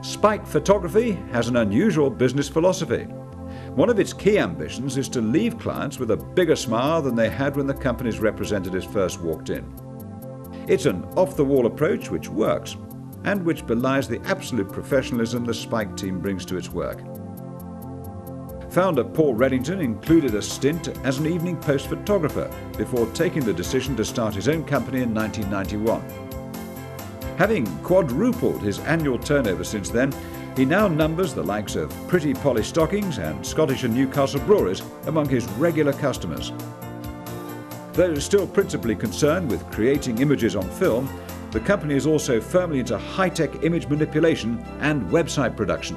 Spike Photography has an unusual business philosophy. One of its key ambitions is to leave clients with a bigger smile than they had when the company's representatives first walked in. It's an off the wall approach which works and which belies the absolute professionalism the Spike team brings to its work. Founder Paul Reddington included a stint as an Evening Post photographer before taking the decision to start his own company in 1991. Having quadrupled his annual turnover since then, he now numbers the likes of Pretty Polly Stockings and Scottish and Newcastle Breweries among his regular customers. Though still principally concerned with creating images on film, the company is also firmly into high tech image manipulation and website production.